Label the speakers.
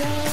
Speaker 1: Love.